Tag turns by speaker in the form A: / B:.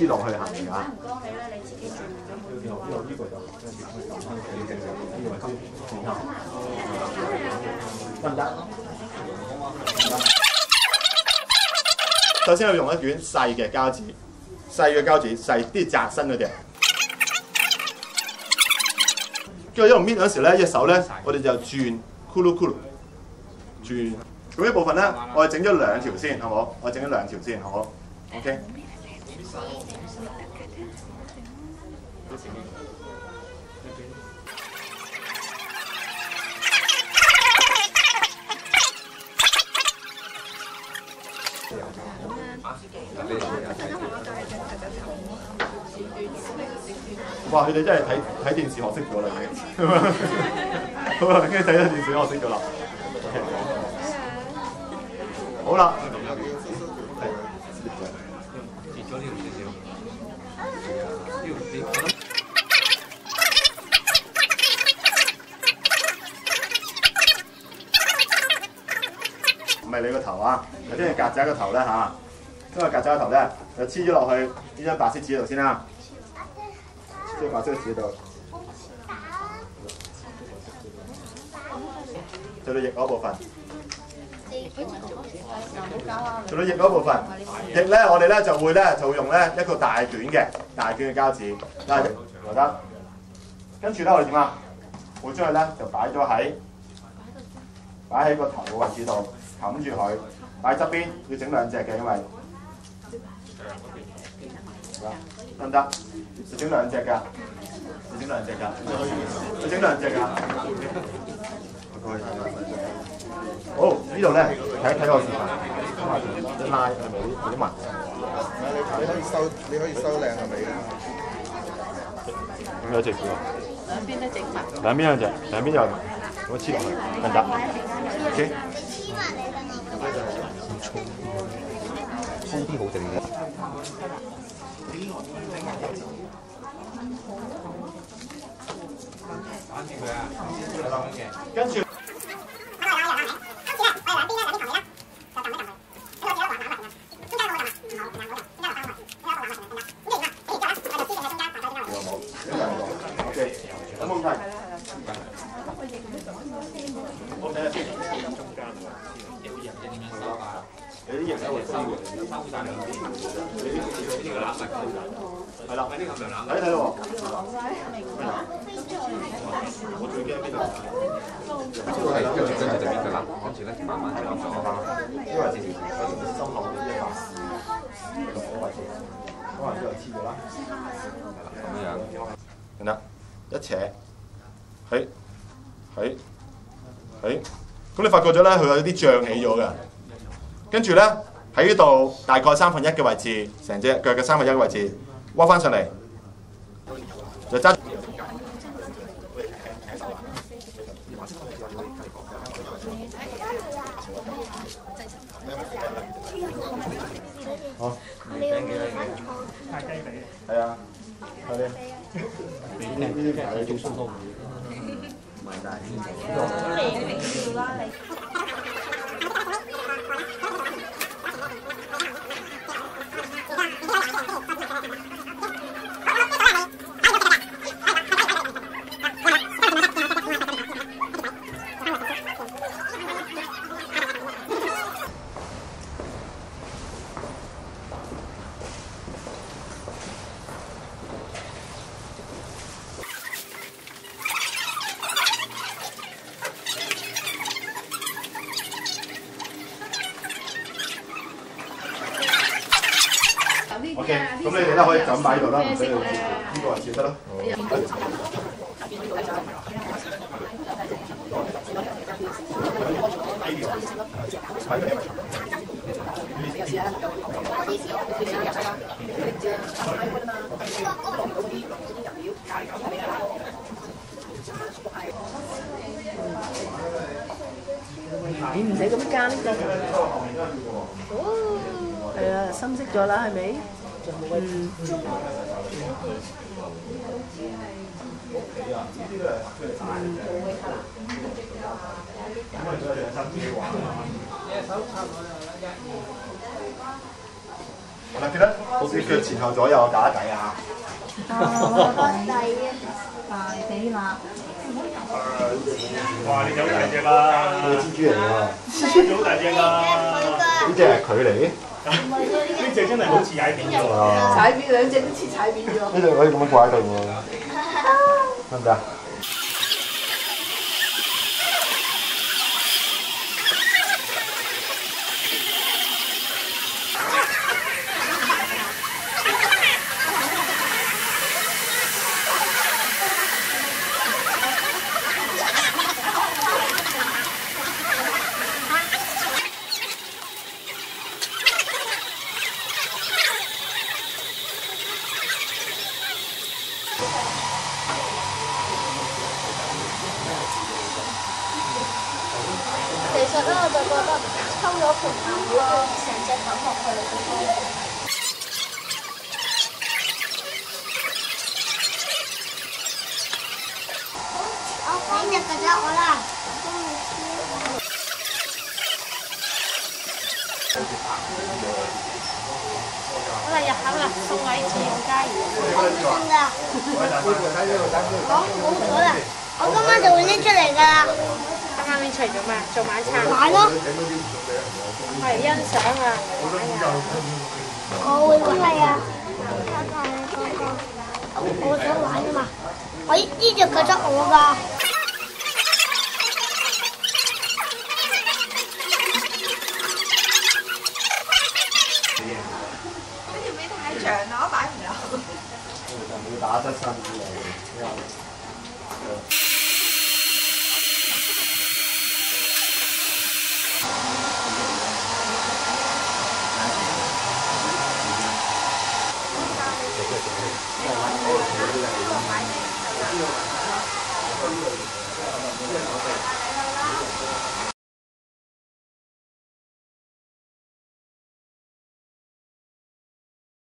A: 黐落去下面㗎。
B: 唔該你啦，你自己做咗。
A: 得唔得？首先要用一卷細嘅膠紙，細嘅膠紙，細啲窄身嗰啲。跟住一路搣嗰時咧，隻手咧，我哋就轉，咕嚕咕嚕，轉。咁呢部分咧，我哋整咗兩條先，好冇？我整咗兩條先，好冇？OK。哇！佢哋真係睇睇電視學識咗啦，已經。好啦，跟住睇咗電視學識咗啦。好啦。唔係你個頭啊，有啲係曱甴個頭咧嚇。因為曱甴個頭咧就黐咗落去呢張白色紙度先啦。即係白色紙度，就到翼嗰部分。做到翼嗰部分，翼咧我哋咧就會咧就會用咧一個大卷嘅大卷嘅膠紙，拉就得。跟住咧我哋點啊？會將佢咧就擺咗喺擺喺個頭嘅位置度，冚住佢，擺側邊要整兩隻嘅，因為得唔得？要整兩隻㗎，要整兩隻㗎，要整兩隻㗎。好，呢度咧睇睇個視頻，一拉係咪有啲紋？
C: 你可以收，你可以收靚係咪？
A: 咁有隻腳，
B: 兩邊都整埋。
A: 兩邊有隻，兩邊有紋，咁黐落去，得唔得？OK。
C: 粗啲好定嘅？
A: 跟住。OK，有冇問題？我睇下先。有啲型咧會收嘅，收晒兩邊。呢個攬實係啦，睇睇咯。我最驚邊度？
C: 係，跟住跟住就搣㗎啦，跟住咧慢慢就咁
A: 因為之前嗰條心口嘅一百四，咁我位置，可能之後黐咗啦。
C: 咁樣。
A: 係啦，一扯，喺喺喺，咁你發覺咗咧，佢有啲脹起咗嘅。跟住咧喺呢度大概三分一嘅位置，成隻腳嘅三分一嘅位置，屈翻上嚟，就揸。好。係啊，係咧。呢啲排你做疏疏唔係大，OK，咁你哋咧可以就咁擺喺度啦，唔使你呢個位置得啦。
D: 你唔使咁奸㗎。係啊，深色咗啦，係咪？嗯。
A: 嗱，記得好似腳前後左右打底啊！
B: 大髀啦，
E: 哇！你隻好大隻啦，
A: 蜘蛛嚟㗎，
E: 你隻好大隻啦，
A: 呢只係佢嚟，
E: 呢只真係好似踩扁咗。
A: 哇！
D: 踩扁兩隻都似踩扁咗。
A: 呢只可以咁樣掛喺度喎，得唔得啊？
F: 其實咧，我就覺得抽咗盤牛啦，成隻抌落去好多。我幾隻嘅啫，我啦。
B: 好啦，入口啦，送位自用家園。
F: 真㗎。講好咗啦，我今晚就會拎出嚟㗎啦。
B: 做咩？做晚餐。
F: 玩咯，
B: 係欣賞啊！
F: 我會係啊。我想玩啊嘛，我呢呢隻覺得我㗎。
A: 會打側身之類 Thank
F: you.